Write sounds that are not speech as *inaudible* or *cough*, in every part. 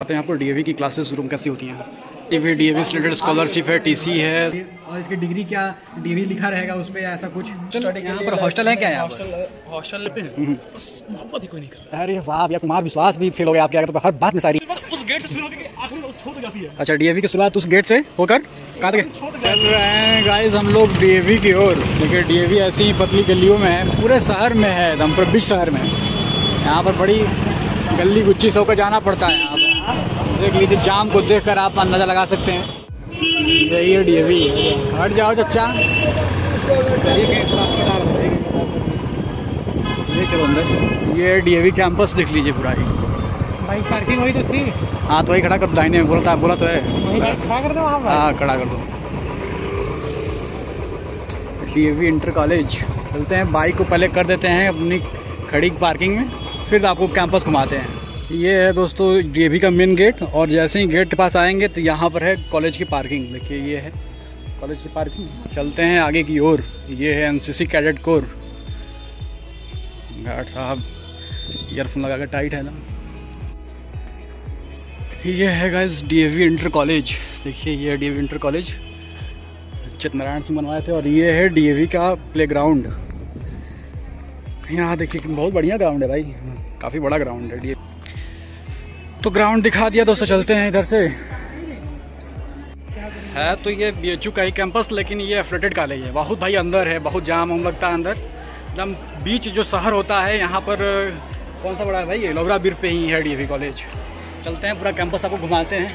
तो यहाँ पर डीएवी की क्लासेस रूम कैसी होती हैं? डीवी डीएवी रिलेटेड स्कॉलरशिप है टीसी है। और इसकी डिग्री क्या डिग्री लिखा रहेगा उस पर ऐसा कुछ? यहाँ पर हॉस्टल है क्या यहाँ हॉस्टल लेते हैं? बस मोहब्बत ही कोई नहीं कर अरे वाह विश्वास भी फेल हो गया आपके आगे तो हर बात में सारी उस गेट से शुरू होकर के आखिरी में उस छोड़ जाती है। अच्छा डीएवी की शुरुआत उस गेट से होकर कहाँ तक चल रहे हैं गाइस हम लोग डीएवी की ओर देखिए डीएवी ऐसी ही पतली गलियों में है पूरे शहर में है एकदम पूरे बीच शहर में यहाँ पर बड़ी गली गुच्ची से होकर जाना पड़ता है यहाँ पर। देख लीजिए जाम को देखकर आप अंदाज़ा लगा सकते हैं। यही है। डीएवी हट जाओ चचा। ये चलो अंदर ये डीएवी कैंपस देख लीजिए पूरा ही। भाई पार्किंग वही तो थी। हाँ तो वही खड़ा कर दाहिने में बोलता बोला तो है। वही खड़ा कर दो वहाँ हाँ खड़ा कर दो। DAV inter college. चलते हैं बाइक को पहले कर देते हैं अपनी खड़ी पार्किंग में फिर आपको कैंपस घुमाते हैं। ये है दोस्तों डीएवी का मेन गेट और जैसे ही गेट के पास आएँगे तो यहाँ पर है कॉलेज की पार्किंग देखिए ये है कॉलेज की पार्किंग चलते हैं आगे की ओर। ये है एनसीसी कैडेट कोर गार्ड साहब ईयरफोन लगा कर टाइट है ना? ये है गाइस डीएवी इंटर कॉलेज देखिए ये है DAV inter college Chitnarayan Singh बनवाए थे, और ये है डीएवी का प्लेग्राउंड यहाँ देखिए बहुत बढ़िया ग्राउंड है भाई। काफ़ी बड़ा ग्राउंड है डीएवी तो ग्राउंड दिखा दिया दोस्तों चलते हैं इधर से। है तो ये बी एच का ही कैंपस लेकिन ये एफलेटेड कॉलेज है। बहुत भाई अंदर है बहुत जाम हम लगता है अंदर। एकदम बीच जो शहर होता है यहाँ पर कौन सा बड़ा है भाई? ये लोबरा बीर पे ही है डीएवी कॉलेज चलते हैं पूरा कैंपस आपको घुमाते हैं।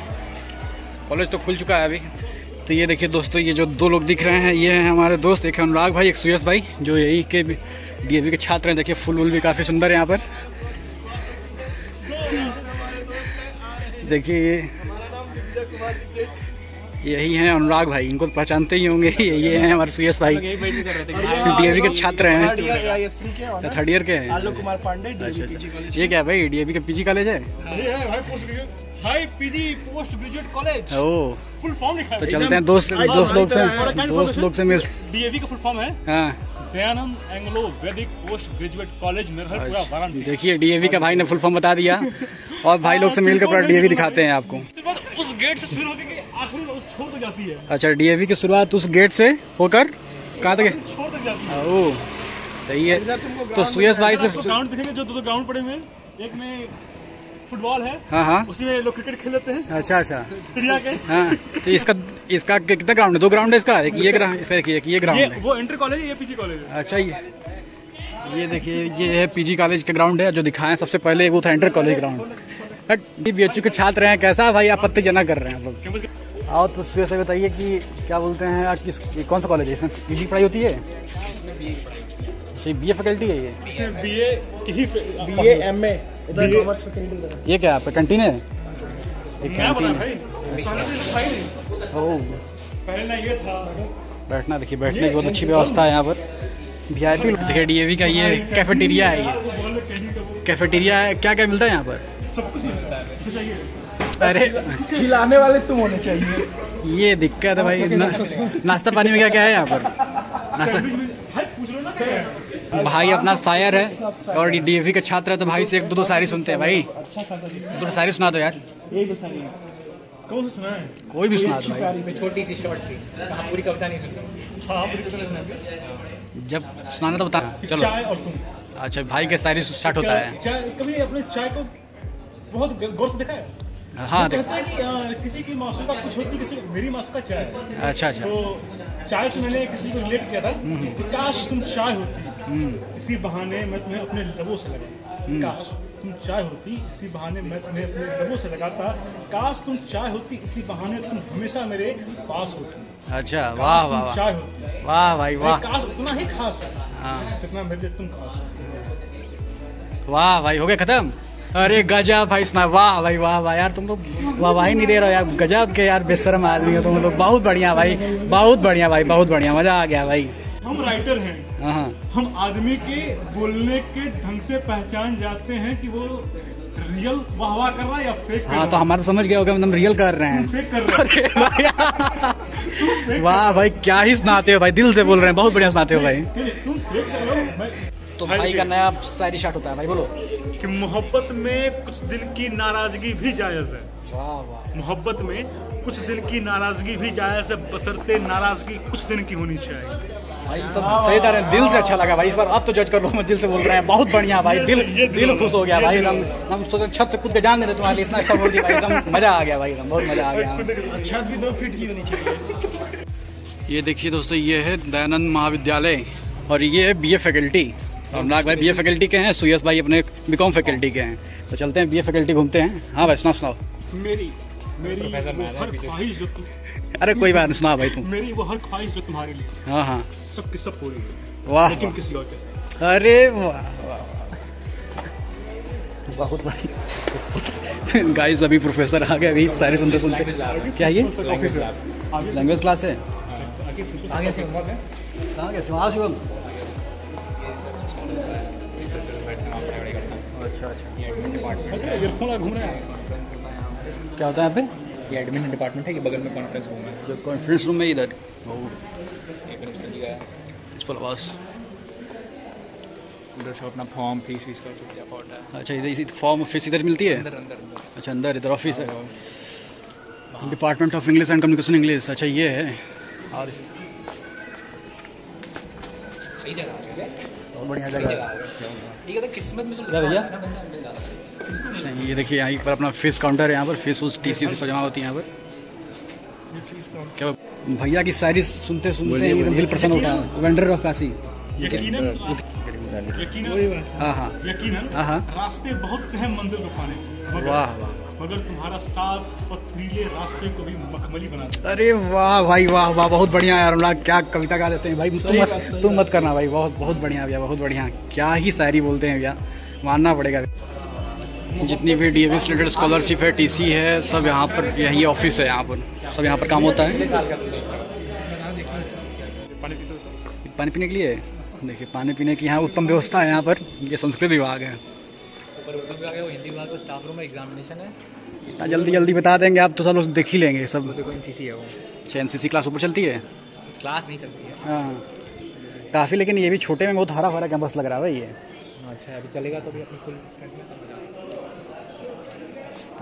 कॉलेज तो खुल चुका है अभी। तो ये देखिए दोस्तों ये जो दो लोग दिख रहे हैं ये हैं हमारे दोस्त एक अनुराग भाई एक सुयस भाई जो यही के डीएवी के छात्र हैं। देखिए फूल वूल भी काफ़ी सुंदर है यहाँ पर। देखिए ये यही हैं अनुराग भाई इनको तो पहचानते ही होंगे ये हैं हमारे सुयस भाई। डीएवी के छात्र हैं। थर्ड ईयर के हैं। आलोक कुमार पांडे अच्छा अच्छा। ये क्या है? भाई डीएवी का पीजी कॉलेज है हाई पीजी पोस्ट कॉलेज ओ। फुल फॉर्म लिखा तो चलते हैं दोस्त दोस्त लोग से दोस्त लोग से मिल डीएवी का फुल फॉर्म है। हाँ। Dayanand Anglo Vedic post graduate college Varanasi देखिए डीएवी का भाई ने फुल फॉर्म बता दिया। *laughs* और भाई लोग से मिलकर पूरा डीएवी दिखाते हैं आपको। गेट से शुरू होकर आखिरी उस छोड़ तक जाती है। अच्छा डीएवी की शुरुआत उस गेट से होकर कहाँ तक है? छोड़ तक जाती है। ओ सही है। तो सुयस भाई से ग्राउंड दिखेंगे जो दो दो ग्राउंड पड़े हुए हैं। एक में फुटबॉल है हाँ हाँ। उसी में लोग क्रिकेट खेल लेते हैं। अच्छा अच्छा। चिड़िया के। हाँ तो इसका इसका कितना ग्राउंड है? दो ग्राउंड है इसका? एक ये ग्राउंड इसका एक एक ये ये ग्राउंड है। वो इंटर कॉलेज है ये पीजी कॉलेज है। अच्छा ये ये देखिए ये है पीजी कॉलेज का ग्राउंड है जो दिखाएँ सबसे पहले वो था इंटर कॉलेज ग्राउंड बी के छात्र हैं कैसा भाई? आपत्ति जना कर रहे हैं आप लोग आओ तो सुबह से बताइए कि क्या बोलते हैं आप किस कौन सा कॉलेज है? इसमें पीजी की पढ़ाई होती है? अच्छा बी ए फैकल्टी है ये? इसमें बीए की ही बी एम ए ये क्या आपका कैंटीन है? एक कैंटीन है। पहले ये था। बैठना देखिए बैठने की बहुत अच्छी व्यवस्था है यहाँ पर। वी आई पी देखिए डीएवी का ये कैफेटेरिया है ये। वो कैफेटेरिया है क्या क्या मिलता है यहाँ पर? चाहिए। अरे। खिलाने वाले तुम होने चाहिए। ये दिक्कत है भाई ना, नाश्ता पानी में क्या क्या है यहाँ पर? नाश्ता भाई है? अपना शायर है और डीएवी का छात्र है तो भाई से एक दो दो शायरी सुनते हैं भाई। अच्छा जी। दो शायरी सुना दो यार। दो कौन सा सुना है? कोई भी सुना दो भाई। छोटी सी शॉर्ट सी। पूरी कविता नहीं सुनता हाँ सुना जब सुनाना तो बता चलो। अच्छा भाई के शायरी स्टार्ट होता है। कभी अपने चाय को बहुत गौर से देखा है हाँ देख। कहता है कि आ, किसी की मासूका कुछ होती किसी मेरी मासूका चाय। अच्छा अच्छा। तो चाय से मैंने किसी को रिलेट किया था कि काश तुम चाय होती इसी बहाने मैं तुम्हें अपने लबों से लगाता। काश तुम चाय होती इसी बहाने मैं तुम्हें अपने लबों से लगाता। काश तुम चाय होती इसी बहाने तुम हमेशा मेरे पास होती। अच्छा वाह वाह चाय होती। वाह भाई वाह। काश उतना ही खास है। हाँ। जितना मेरे तुम खास हो। वाह भाई हो गया खत्म? अरे गजब भाई सुना वाह भाई वाह वाह यार तुम लोग वाह वाह ही नहीं दे रहे हो यार गजब के यार बेसरम आदमी हो तुम लोग। बहुत बढ़िया भाई बहुत बढ़िया भाई बहुत बढ़िया मज़ा आ गया भाई। हम राइटर हैं। हाँ हाँ। हम आदमी के बोलने के ढंग से पहचान जाते हैं कि वो रियल वाह वाह कर रहा है या फेक हाँ तो हमारा समझ गया होगा मतलब रियल कर रहे है। हैं फेक कर रहा है। *laughs* *laughs* वाह भाई क्या ही सुनाते हो भाई दिल से बोल रहे हैं बहुत बढ़िया सुनाते हो भाई। रहे हो तो भाई का नया शायरी शाट होता है भाई बोलो। कि मोहब्बत में कुछ दिल की नाराज़गी भी जायज़ है। वाह वाह। मोहब्बत में कुछ दिल की नाराज़गी भी जायज़ है बसरते नाराज़गी कुछ दिन की होनी चाहिए। भाई सब सही तरह दिल से अच्छा लगा भाई इस बार आप तो जज कर लो मैं दिल से बोल रहे हैं बहुत बढ़िया भाई दिल दिल खुश हो गया भाई हम हम सोचे छत से कूद के जान देते तुम्हारे लिए इतना अच्छा बोल दिया भाई एकदम मज़ा आ गया भाई एकदम बहुत मज़ा आ गया। छत भी दो फीट की होनी चाहिए। ये देखिए दोस्तों ये है दयानंद महाविद्यालय और ये है बीए फैकल्टी अनुराग भाई बीए फैकल्टी के हैं सुयस भाई अपने बीकॉम फैकल्टी के हैं। तो चलते हैं बीए फैकल्टी घूमते हैं। हाँ भाई सुनाओ सुनाओ। मेरी मेरी ख्वाहिश जो अरे कोई बात नहीं सुना भाई तुम। मेरी वो हर ख्वाहिश जो तुम्हारे लिए। हाँ हाँ। सबकी सब पूरी वाह लेकिन किसी और के साथ। अरे वाह वाह, वाह। बहुत बढ़िया। *laughs* गाइस अभी प्रोफेसर आ गए अभी सारे सुनते सुनते। क्या ये? लैंग्वेज क्लास है। आगे से अच्छा अच्छा। घूम रहे हैं। क्या होता है यहाँ पे? ये एडमिन डिपार्टमेंट है ये बगल में कॉन्फ्रेंस रूम है? जो कॉन्फ्रेंस रूम में इधर। का है पर आवाज़ उधर से अपना फॉर्म फ़ीस वीस का पड़ता है। अच्छा इधर इसी फॉर्म फ़ीस इधर मिलती है? अंदर अंदर अंदर। अच्छा अंदर इधर ऑफ़िस है। Department of English and communication English अच्छा ये है। और सही जगह बढ़िया जगह जगह है आ ये किस्मत में क्या भैया? ना बंदा मिल जाता ये देखिए यहाँ पर अपना फ़ीस काउंटर है यहाँ पर फ़ीस उस टी सी जमा होती है यहाँ पर। क्या भैया की शायरी सुनते सुनते एकदम दिल प्रसन्न होता है। वेंडर ऑफ़ काशी यकीनन? यकीनन? हाँ हाँ। यकीनन? हाँ, हाँ। रास्ते बहुत से हैं मंजिल को पाने वाह वाह। मगर तुम्हारा साथ और रास्ते को भी मखमली बना देता अरे वाह भाई वाह वाह बहुत बढ़िया यार अनुराग क्या कविता गा देते हैं भाई। तुम मत तुम मत करना भाई बहुत बहुत बढ़िया भैया बहुत बढ़िया। क्या ही शायरी बोलते हैं भैया मानना पड़ेगा। जितनी भी डी रिलेटेड स्कॉलरशिप है टीसी है सब यहाँ पर यही ऑफ़िस है यहाँ पर सब यहाँ पर काम होता है। हो पानी पीने के लिए? देखिए पानी पीने की यहाँ उत्तम व्यवस्था है यहाँ पर ये संस्कृत विभाग है। ऊपर उर्दू विभाग है वो हिंदी विभाग का स्टाफ रूम में एग्जामिनेशन है। इतना जल्दी जल्दी बता देंगे आप तो सब लोग देख ही लेंगे सब। देखो एनसीसी है वो। अच्छा एन क्लास ऊपर चलती है? क्लास नहीं चलती है। हाँ। काफ़ी लेकिन ये भी छोटे में बहुत हरा भरा कैंपस लग रहा है भाई ये। अच्छा अभी चलेगा तो भी अपनी फुल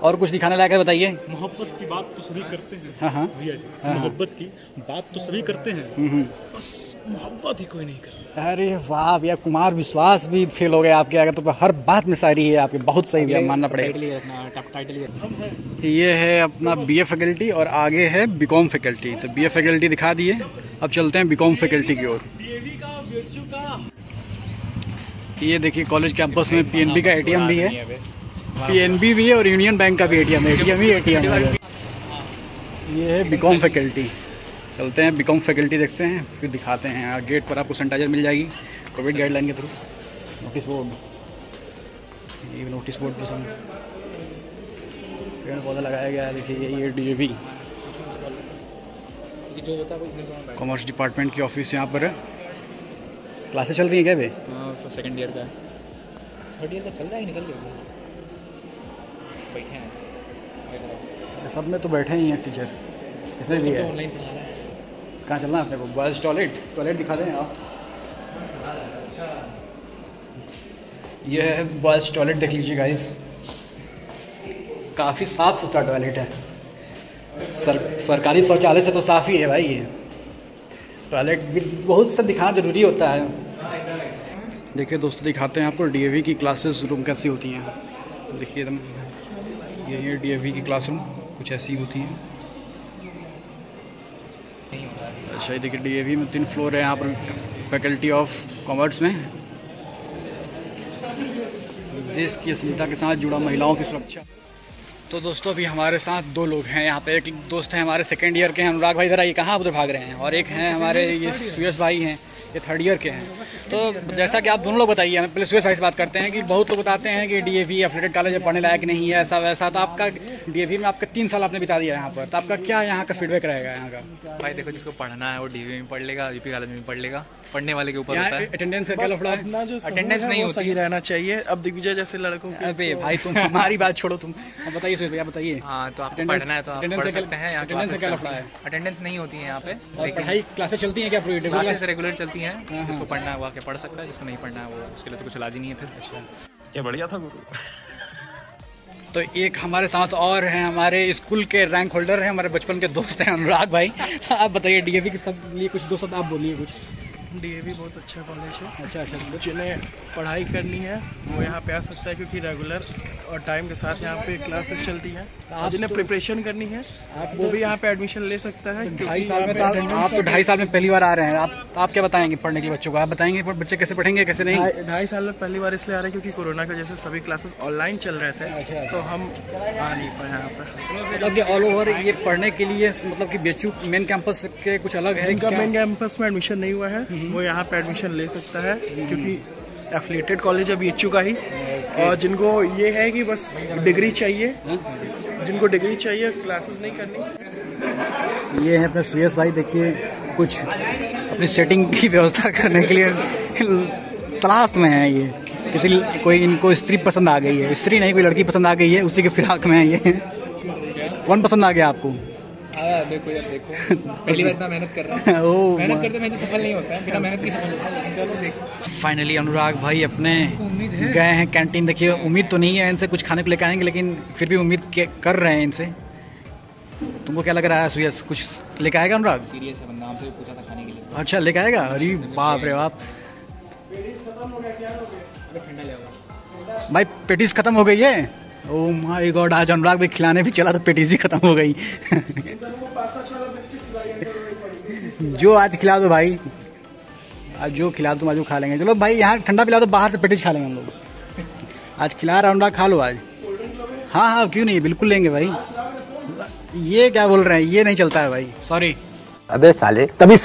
और कुछ दिखाने लायक है बताइए? मोहब्बत की बात तो सभी करते हैं। हाँ हाँ। भैया जी हाँ। मोहब्बत की बात तो सभी करते हैं। हम्म, हम्म। बस मोहब्बत ही कोई नहीं करता। अरे वाह भैया कुमार विश्वास भी फेल हो गया आपके आगे तो हर बात में शायरी है आपकी बहुत सही भैया मानना पड़ेगा। ये है अपना बीए फैकल्टी और आगे है बीकॉम फैकल्टी तो बीए फैकल्टी दिखा दिए। अब चलते हैं बीकॉम फैकल्टी की ओर। ये देखिए कॉलेज कैंपस में पीएनबी का एटीएम भी है। पी पीएनबी भी है और यूनियन बैंक का भी एटीएम है एटीएम ही एटीएम है। ये है बीकॉम फैकल्टी चलते हैं बीकॉम फैकल्टी देखते हैं फिर दिखाते हैं। गेट पर आपको सैनिटाइजर मिल जाएगी कोविड गाइडलाइन के थ्रू नोटिस बोर्ड ये नोटिस बोर्ड पर सब। पेड़ पौधा लगाया गया है देखिए ये में कॉमर्स डिपार्टमेंट की ऑफ़िस यहाँ पर है। क्लासेस चल रही हैं क्या भाई हाँ तो सेकंड ईयर का थर्ड ईयर का चल रहा है निकल गया। बैठे हैं। सब में तो बैठे ही हैं टीचर है? ऑनलाइन पढ़ा रहा है। कहाँ चलना है अपने को? बॉयज़ टॉयलेट टॉयलेट दिखा दें आप। ये है बॉयज़ टॉयलेट, देख लीजिए गाइस काफ़ी साफ़ सुथरा टॉयलेट है। सर, सरकारी शौचालय से तो साफ़ ही है भाई ये। टॉयलेट भी बहुत सा दिखाना ज़रूरी होता है। देखिए दोस्तों, दिखाते हैं आपको डीएवी की क्लासेस रूम कैसी होती हैं। देखिए एकदम, ये है डीएवी की क्लासरूम कुछ ऐसी होती हैं। अच्छा देखिए डीएवी में तीन फ्लोर है, यहाँ पर फैकल्टी ऑफ़ कॉमर्स में। देश की अस्मिता के साथ जुड़ा महिलाओं की सुरक्षा। तो दोस्तों, अभी हमारे साथ दो लोग हैं, यहाँ पे एक दोस्त है हमारे सेकेंड ईयर के अनुराग भाई, इधर आइए, कहाँ उधर भाग रहे हैं? और एक हैं हमारे ये सुयस भाई हैं। ये थर्ड ईयर के हैं। तो जैसा कि आप दोनों लोग बताइए हमें पहले सुयस भाई से बात करते हैं कि बहुत लोग बताते हैं कि डीएवी एफिलेटेड कॉलेज में पढ़ने लायक नहीं है ऐसा वैसा। तो आपका डीएवी में आपका तीन साल आपने बिता दिया यहाँ पर। तो आपका क्या यहाँ का फीडबैक रहेगा यहाँ का? भाई देखो जिसको पढ़ना है वो डीवी में पढ़ लेगा यूपी कॉलेज में पढ़ लेगा। पढ़ने वाले के ऊपर होता है। अटेंडेंस का है? है, नहीं होती। सही रहना चाहिए। अब दिग्विजय जैसे लड़कों के भाई तुम हमारी बात छोड़ो तुम। बताइए सुयस भैया बताइए। हाँ तो आपको पढ़ना है तो आप पढ़ सकते हैं हैं। अटेंडेंस नहीं होती है यहाँ पे और क्लासेस चलती है क्या रेगुलर चलती हैं। हाँ, जिसको पढ़ना है वो आके पढ़ सकता है जिसको नहीं पढ़ना है वो उसके लिए तो कुछ इलाज ही नहीं है फिर। अच्छा। क्या बढ़िया था गुरु? तो एक हमारे साथ और हैं हमारे स्कूल के रैंक होल्डर हैं हमारे बचपन के दोस्त हैं अनुराग भाई। आप बताइए डीएवी के सब लिए कुछ दो शब्द आप बोलिए कुछ। डीएवी बहुत अच्छा कॉलेज है। अच्छा अच्छा जिन्हें पढ़ाई करनी है वो यहाँ पे आ सकता है क्योंकि रेगुलर और टाइम के साथ यहाँ पे क्लासेस चलती हैं। और जिन्हें तो, प्रिपरेशन करनी है आप वो भी यहाँ पे एडमिशन ले सकता है तो ढाई साल में तो आप, तो ढाई साल में पहली बार आ रहे हैं। आप आप क्या बताएँगे पढ़ने के लिए बच्चों को? आप बताएँगे बच्चे कैसे पढ़ेंगे कैसे नहीं? ढाई साल में पहली बार इसलिए आ रहे हैं क्योंकि कोरोना की वजह से सभी क्लासेस ऑनलाइन चल रहे थे। अच्छा। तो हम आ नहीं पाए यहाँ पर मतलब ऑल ओवर ये पढ़ने के लिए मतलब कि बेचू मेन कैंपस के कुछ अलग है क्या? मेन कैंपस में एडमिशन नहीं हुआ है वो यहाँ पे एडमिशन ले सकता है, क्योंकि एफिलेटेड कॉलेज अभी इच्छू का ही। और जिनको ये है कि बस डिग्री चाहिए, जिनको डिग्री चाहिए क्लासेस नहीं करनी। ये है अपने सुयस भाई, देखिए, कुछ अपनी सेटिंग की व्यवस्था करने के लिए तलाश में है ये। किसी, कोई, इनको स्त्री पसंद आ गई है। स्त्री नहीं, कोई लड़की पसंद आ गई है, उसी के फिराक में है ये। कौन पसंद आ गया आपको? हाँ देखो यार देखो। पहली बार इतना मेहनत कर रहा हूँ। *laughs* ओ मेहनत करते मेहनत सफल नहीं होता है बिना मेहनत की सफल होता है। चलो देखो। फाइनली अनुराग भाई अपने गए हैं कैंटीन देखिए उम्मीद तो नहीं है इनसे कुछ खाने को लेकर आएँगे लेकिन फिर भी उम्मीद कर रहे हैं इनसे। तुमको क्या लग रहा है सुयस कुछ लेकर आएगा अनुराग? सीरियस है बंदा हमसे भी पूछा था खाने के लिए। अच्छा लेकर आएगा? अरे बाप रे बाप। ठंडा ले आओ। भाई पेटिस खत्म हो गई है? ओ माय गॉड आज अनुराग भाई खिलाने भी चला तो पेटिस ही खत्म हो गई। जो आज खिला दो भाई। आज जो खिला तुम आज खा लेंगे। चलो भाई, यहाँ ठंडा पिला दो, बाहर से पेटिस खा लेंगे हम लोग। आज खिला रहा अनुराग, खा लो आज। हाँ हाँ क्यों नहीं? बिल्कुल लेंगे भाई। ये क्या बोल रहे हैं? ये नहीं चलता है भाई। सॉरी अबे साले, तभी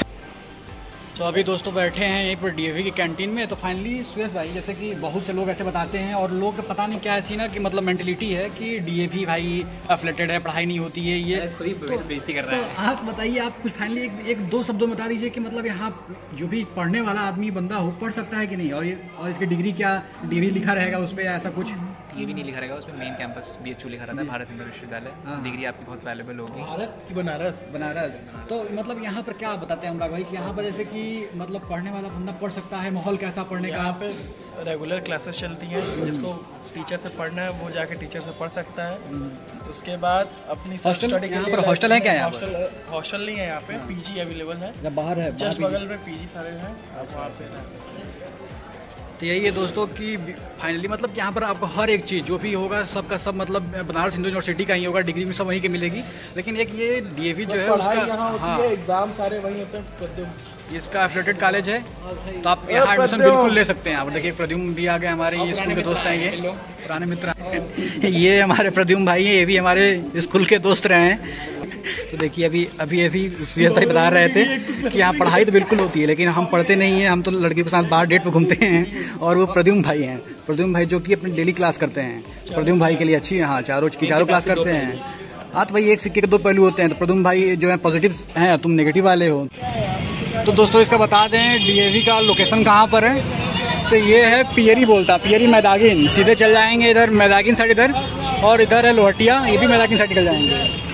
तो अभी दोस्तों बैठे हैं यहीं पर डीएवी की कैंटीन में तो फाइनली सुरेश भाई जैसे कि बहुत से लोग ऐसे बताते हैं और लोग पता नहीं क्या ऐसी ना कि मतलब मेंटेलिटी है कि डीएवी भाई अफलेटेड है पढ़ाई नहीं होती है ये। ही बेइज्जती कर तो आप बताइए आप कुछ फाइनली एक, एक दो शब्दों में बता दीजिए कि मतलब यहाँ जो भी पढ़ने वाला आदमी बंदा हो पढ़ सकता है कि नहीं? और ये और इसकी डिग्री क्या डिग्री लिखा रहेगा उस पर ऐसा कुछ? ये भी नहीं लिखा रहेगा उसमें मेन कैंपस बी लिखा रहता है भारत हिंदू विश्वविद्यालय। हाँ। डिग्री आपकी बहुत वैल्यूबल होगी। भारत की बनारस। बनारस। तो मतलब यहाँ पर क्या बताते हैं अनुराग भाई कि यहाँ पर जैसे कि मतलब पढ़ने वाला बंदा पढ़ सकता है माहौल कैसा पढ़ने का? यहाँ पे रेगुलर क्लासेस चलती हैं जिसको टीचर से पढ़ना है वो जाके टीचर से पढ़ सकता है। उसके बाद अपनी हॉस्टल- यहाँ पर हॉस्टल है क्या यहाँ हॉस्टल हॉस्टल नहीं है यहाँ पे पीजी अवेलेबल है। जब बाहर है जस्ट बगल में पीजी सारे हैं आप वहाँ पे रह सकते हैं। तो यही है दोस्तों कि फाइनली मतलब यहाँ पर आपको हर एक चीज़ जो भी होगा सबका सब मतलब बनारस हिंदू यूनिवर्सिटी का ही होगा डिग्री भी सब वहीं की मिलेगी। लेकिन एक ये डीएवी जो है उसका हाँ है। एग्ज़ाम सारे वहीं हैं। इसका एफिलेटेड कॉलेज है। तो आप यहाँ एडमिशन बिल्कुल ले सकते हैं आप। देखिए प्रद्युम भी आ गए हमारे ये स्कूल के दोस्त हैं ये पुराने मित्र *laughs* ये हमारे प्रद्युम भाई हैं ये भी हमारे स्कूल के दोस्त रहे हैं। *laughs* तो देखिए, अभी अभी अभी सुयस भाई बता रहे थे कि यहाँ पढ़ाई तो बिल्कुल होती है, लेकिन हम पढ़ते नहीं हैं, हम तो लड़कियों के साथ बाहर डेट पे घूमते हैं, और वो प्रद्युम भाई हैं। प्रद्युम भाई जो कि अपनी डेली क्लास करते हैं। प्रद्युम भाई के लिए अच्छी है हाँ चारों की चारों क्लास करते हैं। हाँ तो भाई एक सिक्के के दो पहलू होते हैं तो प्रद्युम भाई जो है पॉजिटिव हैं, तुम नेगेटिव वाले हो। तो दोस्तों, इसका बता दें डीएवी का लोकेशन कहाँ पर है? तो ये है पियरी बोलता पियरी मैदागिन सीधे चल जाएँगे इधर मैदागिन साइड इधर, और इधर है लोहटिया, ये भी मैदागिन साइड निकल जाएँगे।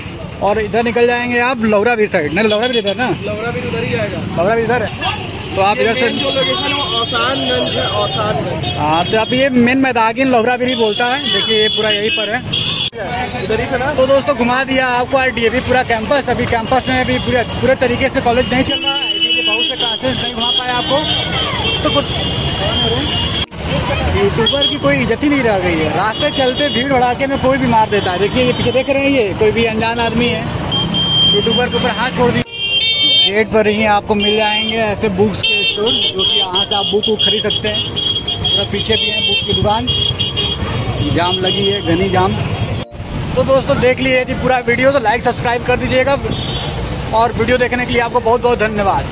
और इधर निकल जाएँगे आप लौरा भी साइड। नहीं लौरा भी इधर ना? लौरा भी उधर ही आएगा। लौरा भी इधर? है तो आप इधर से जो लोकेशन है औसानगंज है औसानगंज। हाँ तो आप ये मेन मैदागिन लौरा भी बोलता है। देखिए ये पूरा यहीं पर है। इधर ही से ना? तो दोस्तों घुमा दिया आपको आज डीएवी पूरा कैंपस अभी कैंपस में अभी पूरे पूरे तरीके से कॉलेज नहीं चल रहा है। बहुत से क्लासेस नहीं घुमा पाए आपको। तो कुछ यूट्यूबर की कोई इज़्ज़त ही नहीं रह गई है। रास्ते चलते भीड़ भड़ाके में कोई भी मार देता है। देखिए, ये पीछे देख रहे हैं ये? कोई भी अनजान आदमी है। यूट्यूबर के ऊपर हाथ छोड़ दिए गेट पर ही आपको मिल जाएँगे ऐसे बुक्स के स्टोर, जो कि यहाँ से आप बुक वुक खरीद सकते हैं। थोड़ा पीछे भी है बुक की दुकान। जाम लगी है, घनी जाम। तो दोस्तों, देख लिए पूरा वीडियो तो लाइक सब्सक्राइब कर दीजिएगा। और वीडियो देखने के लिए आपको बहुत बहुत धन्यवाद।